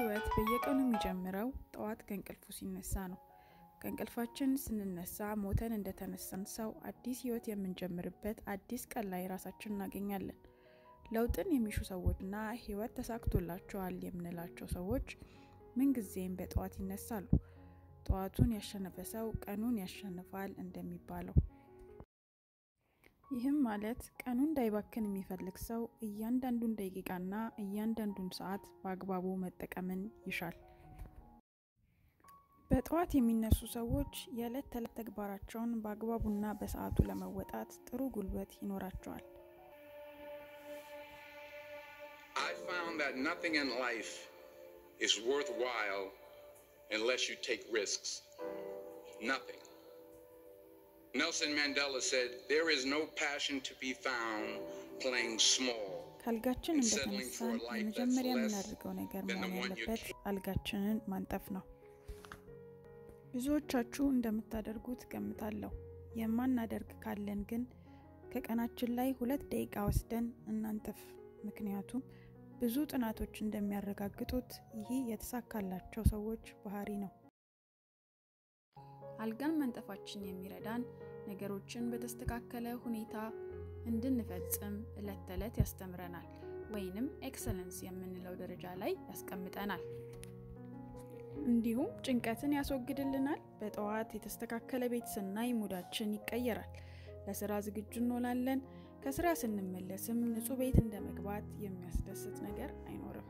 ህይወት በየቀኑ የሚጀምረው ጠዋት ከእንቅልፉ ሲነሳ ነው። ከእንቅልፋችን ስንነሳ ሞተን እንደተነሳን ሰው አዲስ ህይወት የምንጀምርበት አዲስ ቀን ላይ ራሳችን እናገኛለን። ለውጥን የሚሹ ሰዎችና ህይወት ተሳክቶላቸዋል የምንላቸው ሰዎች ምንጊዜም በጠዋት ይነሳሉ። ጠዋቱን ያሸነፈ ሰው ቀኑን ያሸንፋል እንደሚባለው ይህም ማለት ቀኑ እንዳይባክን የሚፈልግ ሰው እያንዳንዱን ደቂቃና እያንዳንዱን ሰዓት በአግባቡ መጠቀምን ይሻል። በጠዋት የሚነሱ ሰዎች የዕለት ተዕለት ተግባራቸውን በአግባቡና በሰዓቱ ለመወጣት ጥሩ ጉልበት ይኖራቸዋል። nothing Nelson Mandela said, There is no passion to be found playing small. ከአልጋችን እንደተነሳን የመጀመሪያ የምናደርገው ነገር መሆን ያለበት አልጋችንን ማንጠፍ ነው። ብዙዎቻችሁ እንደምታደርጉት ገምታለሁ። የማናደርግ ካለን ግን ከቀናችን ላይ ሁለት ደቂቃ ወስደን እናንጥፍ። ምክንያቱም ብዙ ጥናቶች እንደሚያረጋግጡት ይህ የተሳካላቸው ሰዎች ባህሪ ነው። አልጋን መንጠፋችን የሚረዳን ነገሮችን በተስተካከለ ሁኔታ እንድንፈጽም እለት ተዕለት ያስተምረናል፣ ወይንም excellence የምንለው ደረጃ ላይ ያስቀምጠናል። እንዲሁም ጭንቀትን ያስወግድልናል። በጠዋት የተስተካከለ ቤት ስናይ ሙዳችን ይቀየራል። ለስራ ዝግጁ እንሆናለን። ከስራ ስንመለስም ንጹህ ቤት እንደ መግባት የሚያስደስት ነገር አይኖርም።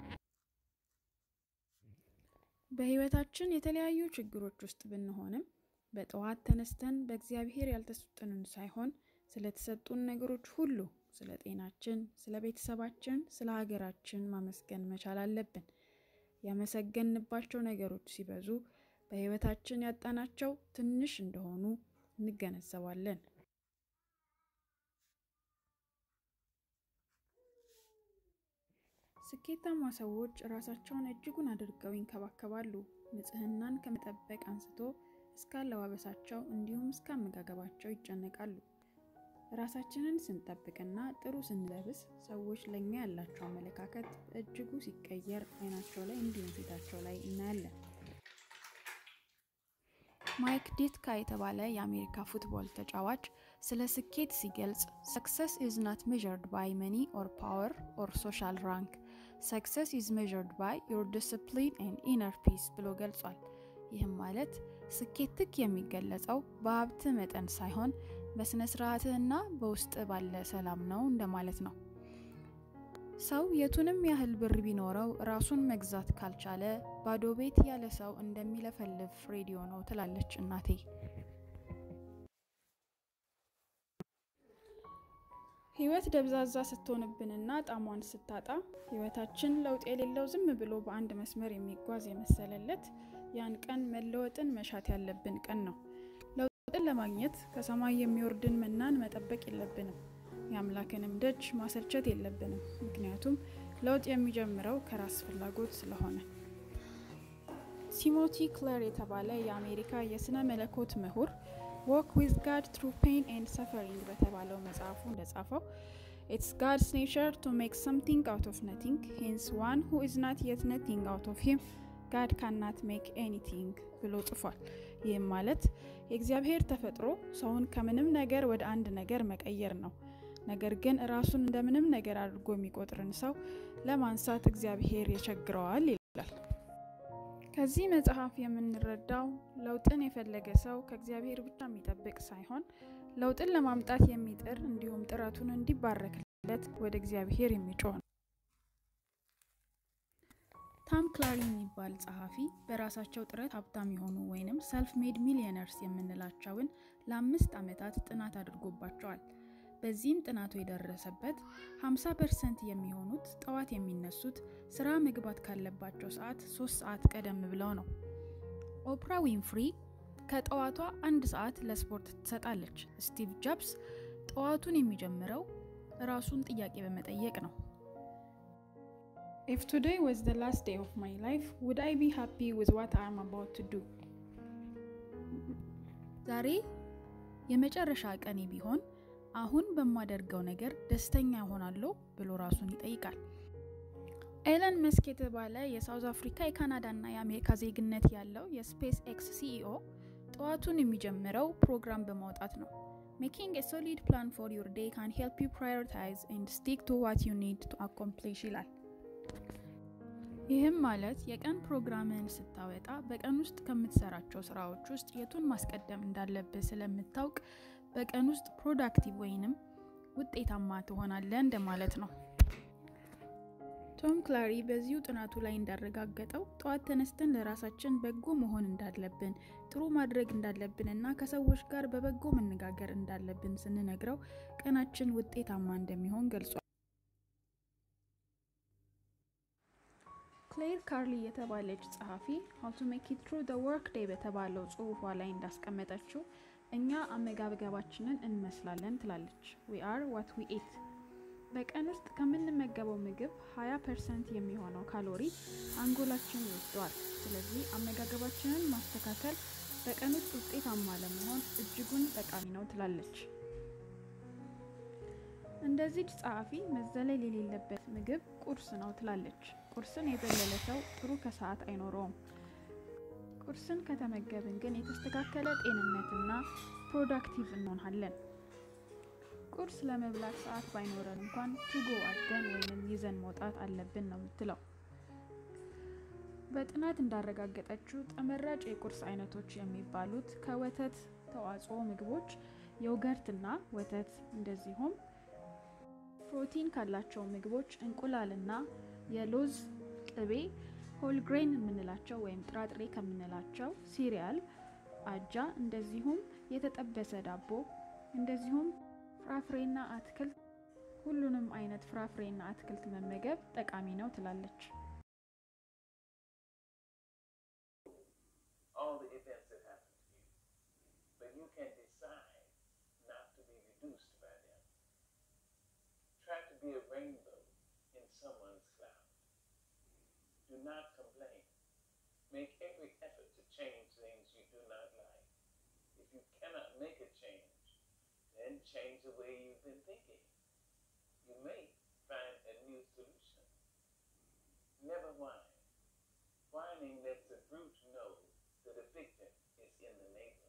በህይወታችን የተለያዩ ችግሮች ውስጥ ብንሆንም በጠዋት ተነስተን በእግዚአብሔር ያልተሰጡንን ሳይሆን ስለተሰጡን ነገሮች ሁሉ ስለ ጤናችን፣ ስለ ቤተሰባችን፣ ስለ ሀገራችን ማመስገን መቻል አለብን። ያመሰገንባቸው ነገሮች ሲበዙ በህይወታችን ያጣናቸው ትንሽ እንደሆኑ እንገነዘባለን። ስኬታማ ሰዎች ራሳቸውን እጅጉን አድርገው ይንከባከባሉ። ንጽህናን ከመጠበቅ አንስቶ እስከ አለባበሳቸው እንዲሁም እስከ አመጋገባቸው ይጨነቃሉ። ራሳችንን ስንጠብቅና ጥሩ ስንለብስ ሰዎች ለኛ ያላቸው አመለካከት በእጅጉ ሲቀየር አይናቸው ላይ እንዲሁም ፊታቸው ላይ እናያለን። ማይክ ዲትካ የተባለ የአሜሪካ football ተጫዋች ስለ ስኬት ሲገልጽ success is not measured by money or power or social rank success is measured by your discipline and inner peace ብሎ ገልጿል። ይህም ማለት ስኬትክ የሚገለጸው በሀብት መጠን ሳይሆን በስነ ስርዓትህና በውስጥ ባለ ሰላም ነው እንደማለት ነው። ሰው የቱንም ያህል ብር ቢኖረው ራሱን መግዛት ካልቻለ ባዶ ቤት ያለ ሰው እንደሚለፈልፍ ሬዲዮ ነው ትላለች እናቴ። ህይወት ደብዛዛ ስትሆንብንና ጣሟን ስታጣ ህይወታችን ለውጥ የሌለው ዝም ብሎ በአንድ መስመር የሚጓዝ የመሰለለት ያን ቀን መለወጥን መሻት ያለብን ቀን ነው። ለውጥን ለማግኘት ከሰማይ የሚወርድን መናን መጠበቅ የለብንም። የአምላክንም ደጅ ማሰልቸት የለብንም። ምክንያቱም ለውጥ የሚጀምረው ከራስ ፍላጎት ስለሆነ። ሲሞቲ ክለር የተባለ የአሜሪካ የስነ መለኮት ምሁር walk with God through pain and suffering በተባለው መጽሐፉ እንደጻፈው ኢትስ ጋድስ ኔቸር ቱ ሜክ ሰምቲንግ አውት ኦፍ ነቲንግ ሄንስ ዋን ሁ ኢዝ ናት የት ነቲንግ አውት ኦፍ ሂም ጋድ ካናት ሜክ ኤኒቲንግ ብሎ ጽፏል። ይህም ማለት የእግዚአብሔር ተፈጥሮ ሰውን ከምንም ነገር ወደ አንድ ነገር መቀየር ነው። ነገር ግን ራሱን እንደምንም ነገር አድርጎ የሚቆጥርን ሰው ለማንሳት እግዚአብሔር ይቸግረዋል ይላል። ከዚህ መጽሐፍ የምንረዳው ለውጥን የፈለገ ሰው ከእግዚአብሔር ብቻ የሚጠብቅ ሳይሆን ለውጥን ለማምጣት የሚጥር እንዲሁም ጥረቱን እንዲባረክለት ወደ እግዚአብሔር የሚጮህ ነው። ታም ክላሪ የሚባል ጸሐፊ በራሳቸው ጥረት ሀብታም የሆኑ ወይንም self made millionaires የምንላቸውን ለአምስት ዓመታት ጥናት አድርጎባቸዋል። በዚህም ጥናቱ የደረሰበት 50 percent የሚሆኑት ጠዋት የሚነሱት ስራ መግባት ካለባቸው ሰዓት ሶስት ሰዓት ቀደም ብለው ነው። ኦፕራ ዊንፍሪ ከጠዋቷ አንድ ሰዓት ለስፖርት ትሰጣለች። ስቲቭ ጃብስ ጠዋቱን የሚጀምረው ራሱን ጥያቄ በመጠየቅ ነው። if today was the last day of my life would I be happy with what I am about to do ዛሬ የመጨረሻ ቀኔ ቢሆን አሁን በማደርገው ነገር ደስተኛ እሆናለሁ ብሎ ራሱን ይጠይቃል። ኤለን መስክ የተባለ የሳውዝ አፍሪካ የካናዳና የአሜሪካ ዜግነት ያለው የ SpaceX CEO ጠዋቱን የሚጀምረው ፕሮግራም በማውጣት ነው። making a solid plan for your day can help you prioritize and stick to what you need to accomplish ይላል። ይህም ማለት የቀን ፕሮግራምህን ስታወጣ በቀን ውስጥ ከምትሰራቸው ስራዎች ውስጥ የቱን ማስቀደም እንዳለብህ ስለምታውቅ በቀን ውስጥ productive ወይንም ውጤታማ ትሆናለህ እንደማለት ነው። ቶም ክላሪ በዚሁ ጥናቱ ላይ እንዳረጋገጠው ጠዋት ተነስተን ለራሳችን በጎ መሆን እንዳለብን፣ ጥሩ ማድረግ እንዳለብን እና ከሰዎች ጋር በበጎ መነጋገር እንዳለብን ስንነግረው ቀናችን ውጤታማ እንደሚሆን ገልጿል። ክሌር ካርሊ የተባለች ጸሐፊ how to make it through work day በተባለው ጽሁፏ ላይ እንዳስቀመጠችው እኛ አመጋገባችንን እንመስላለን ትላለች። we are what we eat በቀን ውስጥ ከምንመገበው ምግብ 20 percent የሚሆነው ካሎሪ አንጎላችን ይወስደዋል። ስለዚህ አመጋገባችንን ማስተካከል በቀን ውስጥ ውጤታማ ለመሆን እጅጉን ጠቃሚ ነው ትላለች። እንደዚች ጸሐፊ መዘለል የሌለበት ምግብ ቁርስ ነው ትላለች። ቁርስን የዘለለ ሰው ጥሩ ከሰዓት አይኖረውም። ቁርስን ከተመገብን ግን የተስተካከለ ጤንነትና productive እንሆናለን። ቁርስ ለመብላት ሰዓት ባይኖረን እንኳን to go አድርገን ወይንም ይዘን መውጣት አለብን ነው የምትለው። በጥናት እንዳረጋገጠችው ተመራጭ የቁርስ አይነቶች የሚባሉት ከወተት ተዋጽኦ ምግቦች yogurt ና ወተት እንደዚሁም ፕሮቲን ካላቸው ምግቦች እንቁላልና የሎዝ ቅቤ፣ whole grain የምንላቸው ወይም ጥራጥሬ ከምንላቸው cereal፣ አጃ እንደዚሁም የተጠበሰ ዳቦ እንደዚሁም ፍራፍሬና አትክልት ሁሉንም አይነት ፍራፍሬና አትክልት መመገብ ጠቃሚ ነው ትላለች። Do not complain. Make every effort to change things you do not like. If you cannot make a change, then change the way you've been thinking. You may find a new solution. Never whine. Whining lets the brute know that a victim is in the neighborhood.